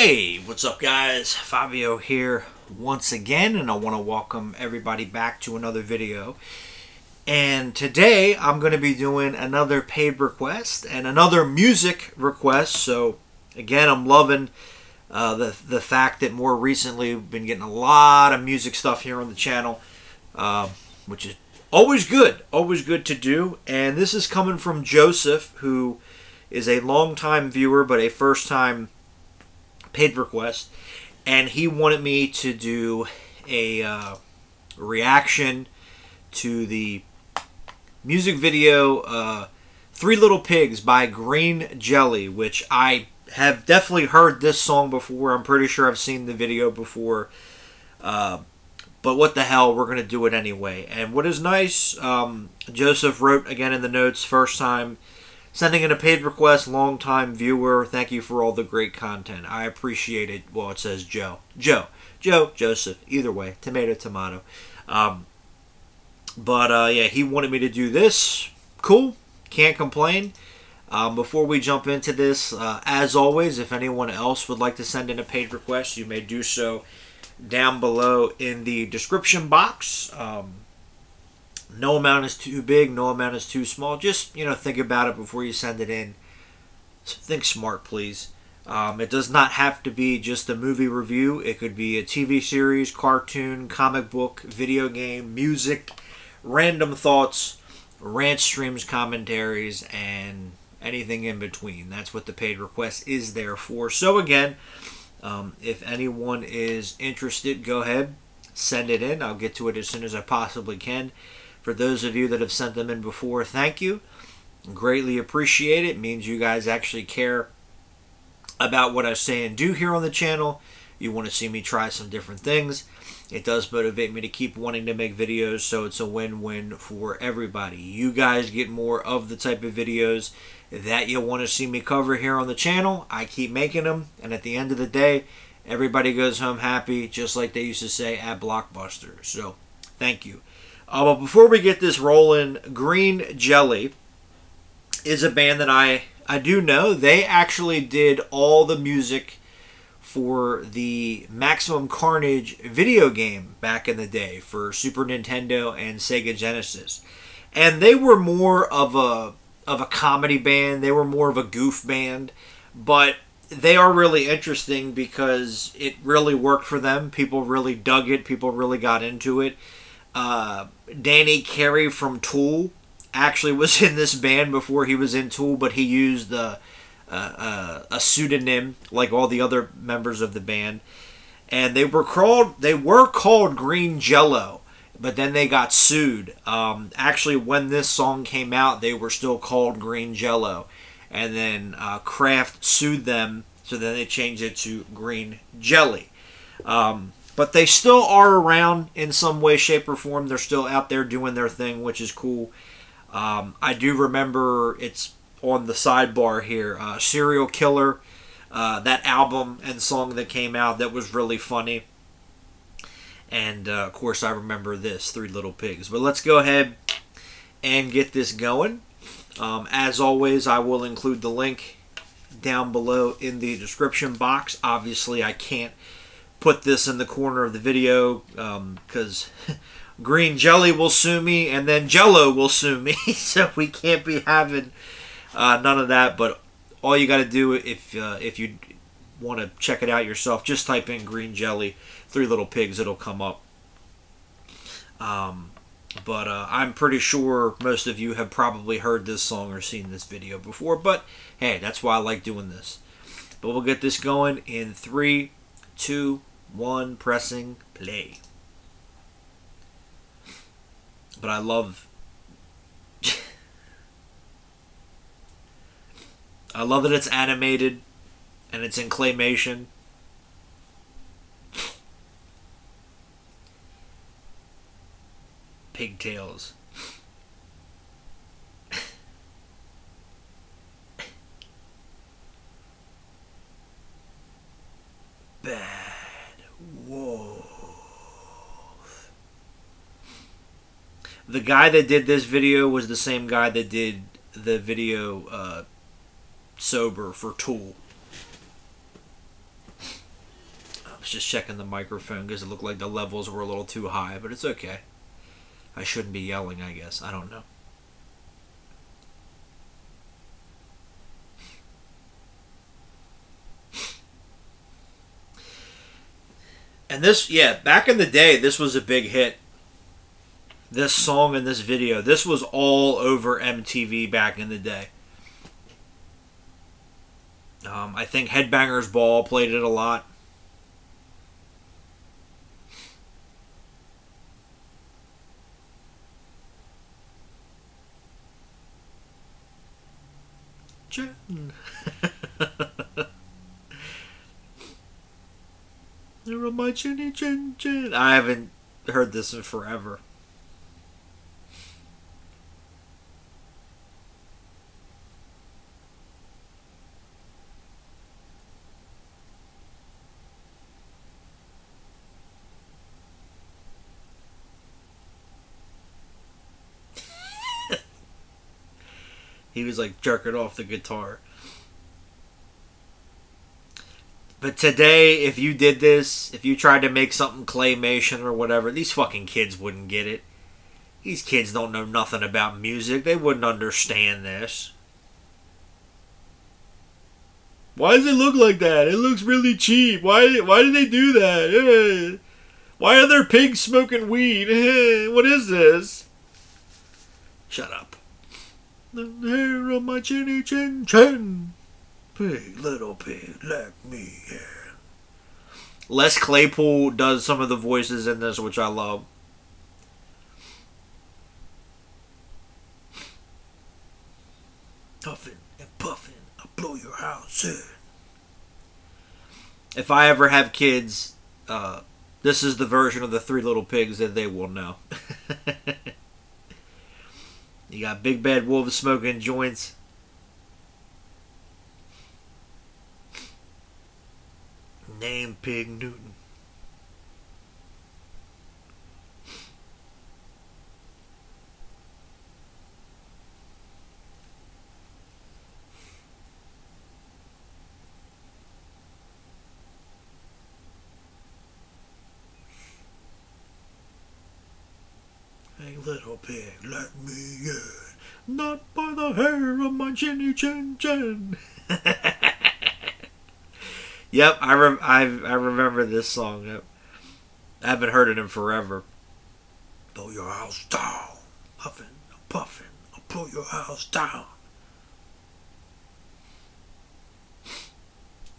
Hey, what's up, guys? Fabio here once again, and I want to welcome everybody back to another video. And today I'm going to be doing another paid request and another music request. So, again, I'm loving uh, the, the fact that more recently we've been getting a lot of music stuff here on the channel, uh, which is always good, always good to do. And this is coming from Joseph, who is a long-time viewer but a first-time paid request, and he wanted me to do a uh, reaction to the music video uh, Three Little Pigs by Green Jelly, which I have definitely heard this song before. I'm pretty sure I've seen the video before. Uh, but what the hell, we're going to do it anyway. And what is nice, um, Joseph wrote again in the notes, first time Sending in a paid request, long time viewer. Thank you for all the great content. I appreciate it. Well, it says Joe. Joe. Joe, Joseph. Either way. Tomato, tomato. Um, but uh, yeah, he wanted me to do this. Cool. Can't complain. Um, before we jump into this, uh, as always, if anyone else would like to send in a paid request, you may do so down below in the description box. Um, no amount is too big, no amount is too small. Just, you know, think about it before you send it in. Think smart, please. Um, it does not have to be just a movie review. It could be a TV series, cartoon, comic book, video game, music, random thoughts, rant streams, commentaries, and anything in between. That's what the paid request is there for. So, again, um, if anyone is interested, go ahead, send it in. I'll get to it as soon as I possibly can. For those of you that have sent them in before, thank you. Greatly appreciate it. it means you guys actually care about what I say and do here on the channel. You want to see me try some different things. It does motivate me to keep wanting to make videos, so it's a win-win for everybody. You guys get more of the type of videos that you want to see me cover here on the channel. I keep making them, and at the end of the day, everybody goes home happy, just like they used to say at Blockbuster. So, thank you. Uh, but before we get this rolling, Green Jelly is a band that I I do know. They actually did all the music for the Maximum Carnage video game back in the day for Super Nintendo and Sega Genesis. And they were more of a of a comedy band. They were more of a goof band, but they are really interesting because it really worked for them. People really dug it. People really got into it. Uh, Danny Carey from Tool actually was in this band before he was in Tool, but he used the, uh, uh, a pseudonym like all the other members of the band. And they were called they were called Green Jello, but then they got sued. Um, actually, when this song came out, they were still called Green Jello, and then uh, Kraft sued them, so then they changed it to Green Jelly. Um, but they still are around in some way, shape, or form. They're still out there doing their thing, which is cool. Um, I do remember it's on the sidebar here uh, Serial Killer, uh, that album and song that came out that was really funny. And uh, of course, I remember this Three Little Pigs. But let's go ahead and get this going. Um, as always, I will include the link down below in the description box. Obviously, I can't put this in the corner of the video because um, Green Jelly will sue me and then Jello will sue me. so we can't be having uh, none of that. But all you got to do if uh, if you want to check it out yourself, just type in Green Jelly, Three Little Pigs, it'll come up. Um, but uh, I'm pretty sure most of you have probably heard this song or seen this video before. But hey, that's why I like doing this. But we'll get this going in three, two, one pressing play. But I love I love that it's animated and it's in claymation. Pigtails. Bad. Whoa. The guy that did this video was the same guy that did the video uh, Sober for Tool. I was just checking the microphone because it looked like the levels were a little too high, but it's okay. I shouldn't be yelling, I guess. I don't know. And this, yeah, back in the day, this was a big hit. This song and this video, this was all over MTV back in the day. Um, I think Headbangers Ball played it a lot. Jen. my chinny chin chin. I haven't heard this in forever. He was like jerking off the guitar. But today, if you did this, if you tried to make something claymation or whatever, these fucking kids wouldn't get it. These kids don't know nothing about music. They wouldn't understand this. Why does it look like that? It looks really cheap. Why why did they do that? Why are there pigs smoking weed? What is this? Shut up. The hair on my chinny chin chin. Pig, little pig, let me in. Les Claypool does some of the voices in this, which I love. Puffin and puffin, I'll blow your house in. If I ever have kids, uh, this is the version of the Three Little Pigs that they will know. you got Big Bad Wolf smoking joints. Name Pig Newton. Little pig, let me in. Not by the hair of my chinny chin chin. Yep, I re- I I remember this song. Yep. I haven't heard it in forever. Blow your house down, huffing, puffing. I'll your house down.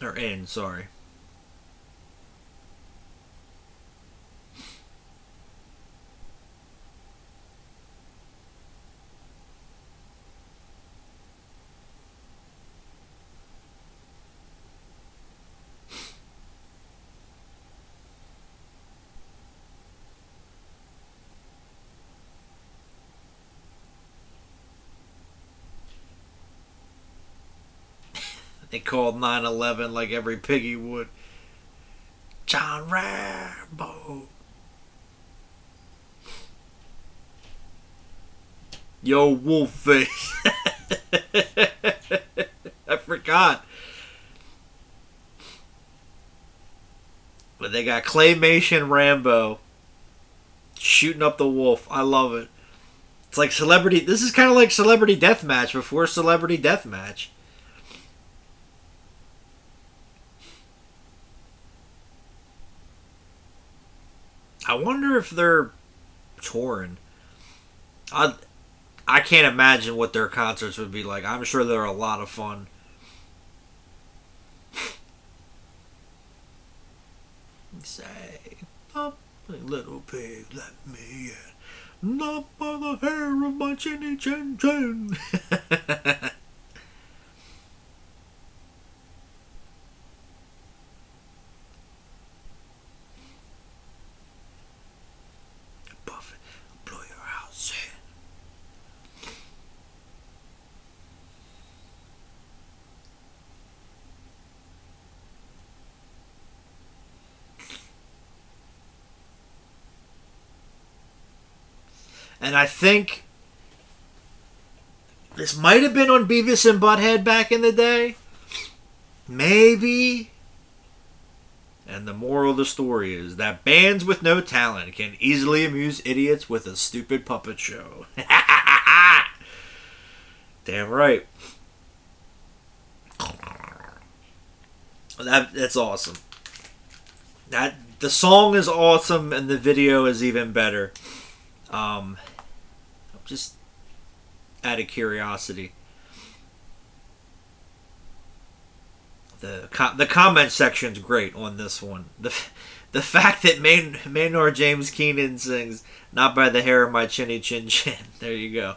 Or in, sorry. They called 9 11 like every piggy would. John Rambo. Yo, Wolfie. I forgot. But they got Claymation Rambo shooting up the wolf. I love it. It's like celebrity. This is kind of like Celebrity Deathmatch before Celebrity Deathmatch. I wonder if they're touring. I I can't imagine what their concerts would be like. I'm sure they're a lot of fun. Say, little pig, let me in. Not by the hair of my chinny chin chin. And I think this might have been on Beavis and Butthead back in the day. Maybe. And the moral of the story is that bands with no talent can easily amuse idiots with a stupid puppet show. Damn right. That that's awesome. That the song is awesome and the video is even better. Um, just out of curiosity. The the comment section's great on this one. The the fact that Mayn, Maynard James Keenan sings "Not by the hair of my chinny chin chin." There you go.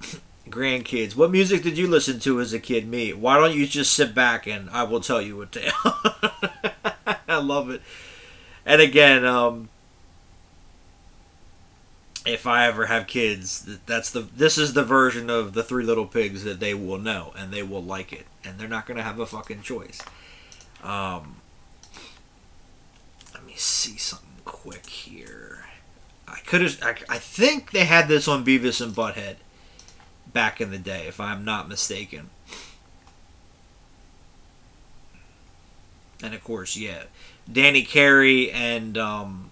grandkids. What music did you listen to as a kid? Me. Why don't you just sit back and I will tell you a tale. I love it. And again, um, if I ever have kids, that's the this is the version of the Three Little Pigs that they will know and they will like it, and they're not gonna have a fucking choice. Um, let me see something quick here. I could have. I, I think they had this on Beavis and Butthead back in the day, if I'm not mistaken. And of course, yeah, Danny Carey and um,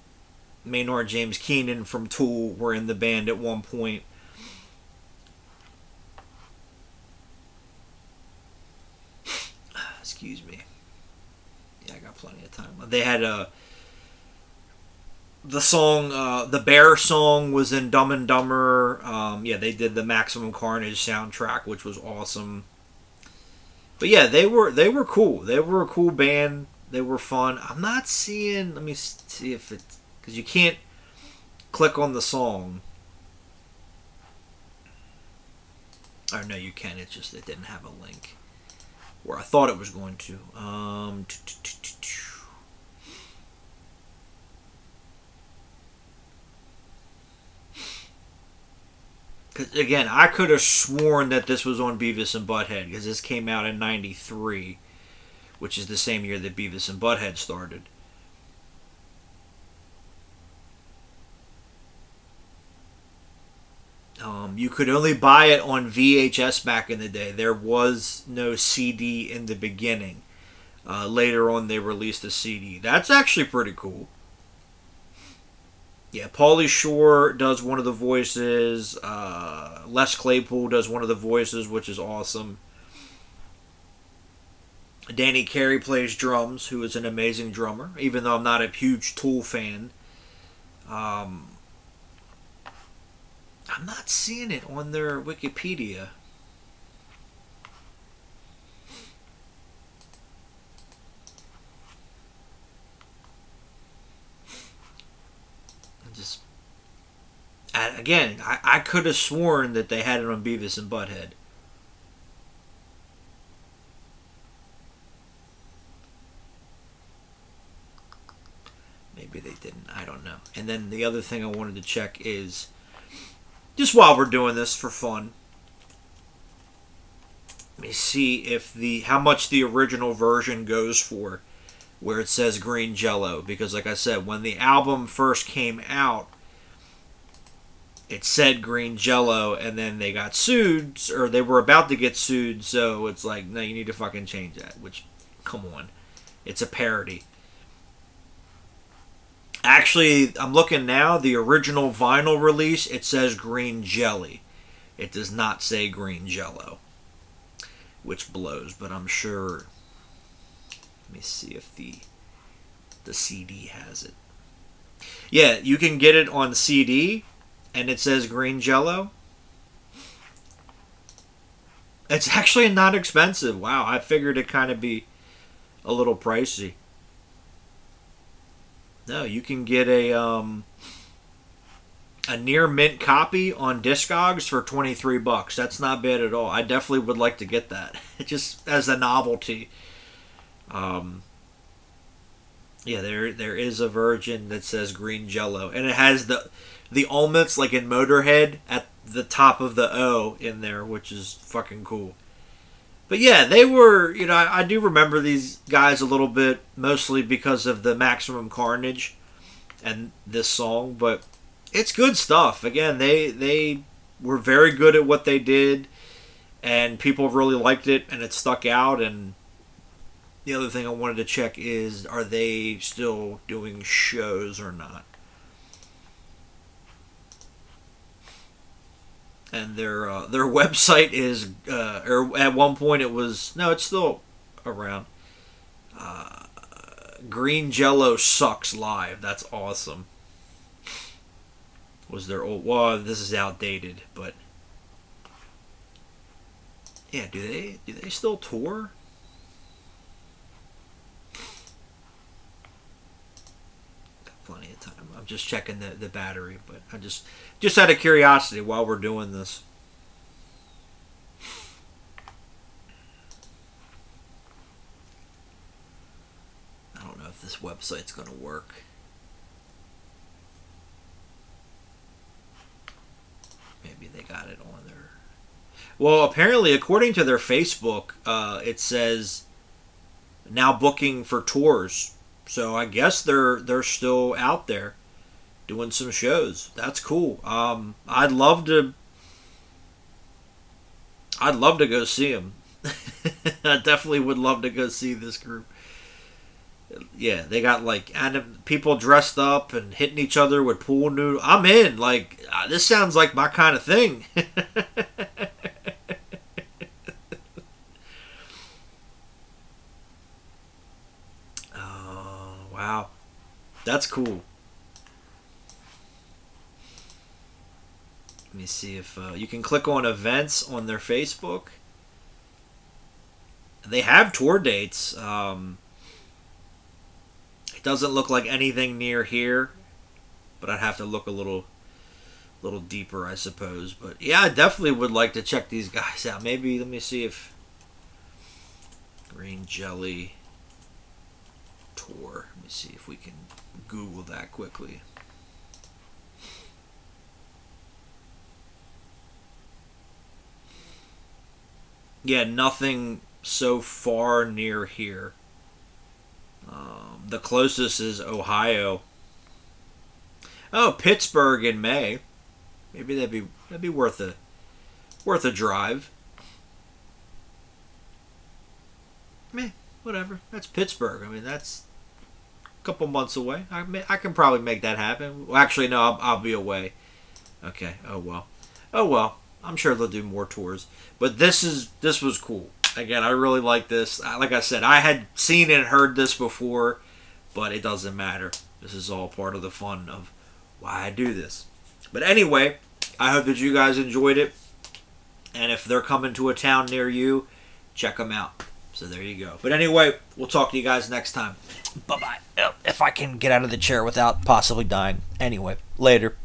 Maynard James Keenan from Tool were in the band at one point. Excuse me. Yeah, I got plenty of time. They had a the song, uh, the Bear song was in Dumb and Dumber. Um, yeah, they did the Maximum Carnage soundtrack, which was awesome. But yeah, they were they were cool. They were a cool band. They were fun. I'm not seeing. Let me see if it because you can't click on the song. Or no, you can. It's just it didn't have a link where I thought it was going to. Um, Cause again, I could have sworn that this was on Beavis and Butthead because this came out in '93, which is the same year that Beavis and Butthead started. Um, you could only buy it on VHS back in the day. There was no CD in the beginning. Uh, later on, they released a CD. That's actually pretty cool. Yeah, Pauly Shore does one of the voices. Uh, Les Claypool does one of the voices, which is awesome. Danny Carey plays drums, who is an amazing drummer, even though I'm not a huge Tool fan. Um, I'm not seeing it on their Wikipedia. Just again, I, I could have sworn that they had it on Beavis and Butthead. Maybe they didn't. I don't know. And then the other thing I wanted to check is just while we're doing this for fun. Let me see if the how much the original version goes for where it says green jello because like I said when the album first came out it said green jello and then they got sued or they were about to get sued so it's like no you need to fucking change that which come on it's a parody actually i'm looking now the original vinyl release it says green jelly it does not say green jello which blows but i'm sure let me see if the the cd has it yeah you can get it on cd and it says green jello. It's actually not expensive. Wow, I figured it kind of be a little pricey. No, you can get a um, a near mint copy on Discogs for 23 bucks. That's not bad at all. I definitely would like to get that. Just as a novelty. Um, yeah, there there is a version that says green jello and it has the the almonds like in Motorhead at the top of the O in there, which is fucking cool. But yeah, they were, you know, I, I do remember these guys a little bit, mostly because of the Maximum Carnage and this song, but it's good stuff. Again, they they were very good at what they did, and people really liked it, and it stuck out. And the other thing I wanted to check is, are they still doing shows or not? And their uh, their website is uh, or at one point it was no it's still around. Uh, green jello sucks live. That's awesome. Was their old well this is outdated but yeah do they do they still tour plenty of time. I'm just checking the, the battery, but I just just out of curiosity while we're doing this. I don't know if this website's going to work. Maybe they got it on their. Well, apparently, according to their Facebook, uh, it says now booking for tours so I guess they're they're still out there doing some shows. That's cool. Um, I'd love to. I'd love to go see them. I definitely would love to go see this group. Yeah, they got like and people dressed up and hitting each other with pool noodle. I'm in. Like uh, this sounds like my kind of thing. Wow. That's cool. Let me see if uh, you can click on events on their Facebook. They have tour dates. Um, it doesn't look like anything near here, but I'd have to look a little, little deeper, I suppose. But yeah, I definitely would like to check these guys out. Maybe let me see if Green Jelly tour. Let me see if we can Google that quickly. Yeah, nothing so far near here. Um, the closest is Ohio. Oh, Pittsburgh in May. Maybe that'd be that'd be worth a worth a drive. Meh whatever. That's Pittsburgh. I mean, that's a couple months away. I may, I can probably make that happen. Well, actually, no, I'll, I'll be away. Okay. Oh well. Oh well. I'm sure they'll do more tours. But this is this was cool. Again, I really like this. Like I said, I had seen and heard this before, but it doesn't matter. This is all part of the fun of why I do this. But anyway, I hope that you guys enjoyed it. And if they're coming to a town near you, check them out. So there you go. But anyway, we'll talk to you guys next time. Bye bye. If I can get out of the chair without possibly dying. Anyway, later.